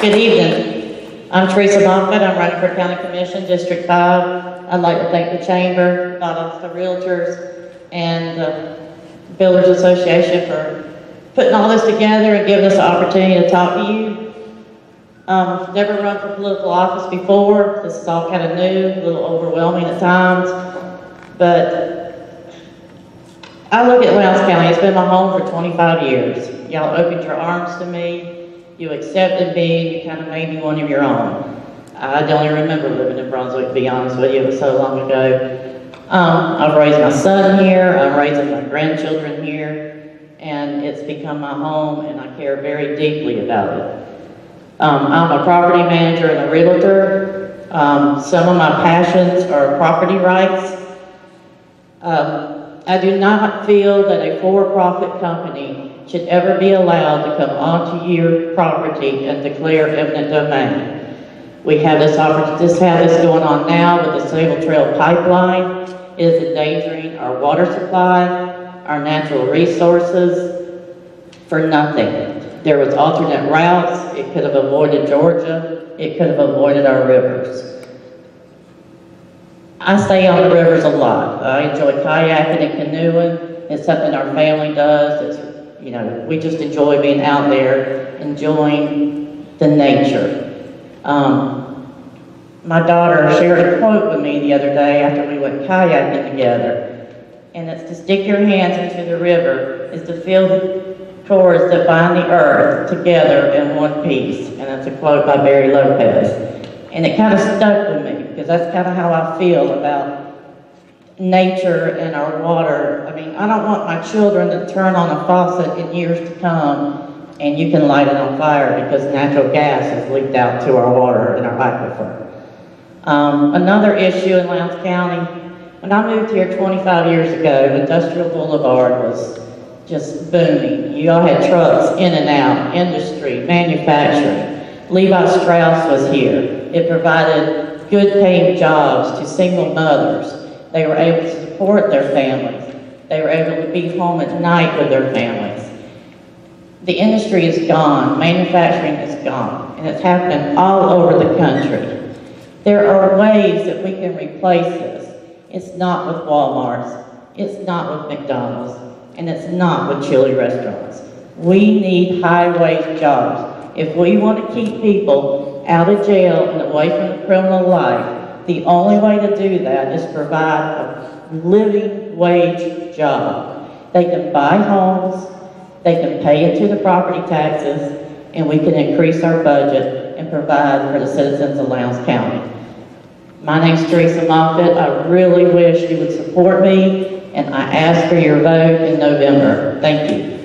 Good evening. I'm Teresa Moffitt. I'm running for County Commission, District 5. I'd like to thank the Chamber, not the Realtors, and the Builders Association for putting all this together and giving us the opportunity to talk to you. Um, never run for political office before. This is all kind of new, a little overwhelming at times. But I look at Lowndes County, it's been my home for 25 years. Y'all opened your arms to me, you accepted me, you kind of made me one of your own. I don't even remember living in Brunswick, to be honest with you, it was so long ago. Um, I've raised my son here, I'm raising my grandchildren here, and it's become my home, and I care very deeply about it. Um, I'm a property manager and a realtor. Um, some of my passions are property rights. Um, I do not feel that a for-profit company should ever be allowed to come onto your property and declare eminent domain. We have this opportunity, this have this going on now with the Sabal Trail pipeline. It is endangering our water supply, our natural resources for nothing. There was alternate routes. It could have avoided Georgia. It could have avoided our rivers. I stay on the rivers a lot. I enjoy kayaking and canoeing. It's something our family does. It's, you know, we just enjoy being out there, enjoying the nature. Um, my daughter shared a quote with me the other day after we went kayaking together. And it's to stick your hands into the river is to feel the cords that bind the earth together in one piece. And that's a quote by Barry Lopez. And it kind of stuck with me because that's kind of how I feel about nature and our water. I mean, I don't want my children to turn on a faucet in years to come and you can light it on fire because natural gas has leaked out to our water and our aquifer. Um, another issue in Lowndes County, when I moved here 25 years ago, Industrial Boulevard was just booming. You all had trucks in and out, industry, manufacturing. Levi Strauss was here. It provided good paying jobs to single mothers. They were able to support their families. They were able to be home at night with their families. The industry is gone, manufacturing is gone, and it's happening all over the country. There are ways that we can replace this. It's not with Walmart's, it's not with McDonald's, and it's not with chili restaurants. We need high-wage jobs. If we want to keep people out of jail and away from criminal life, the only way to do that is provide a living wage job. They can buy homes, they can pay into the property taxes, and we can increase our budget and provide for the citizens of Lowndes County. My name's Teresa Moffitt. I really wish you would support me, and I ask for your vote in November. Thank you.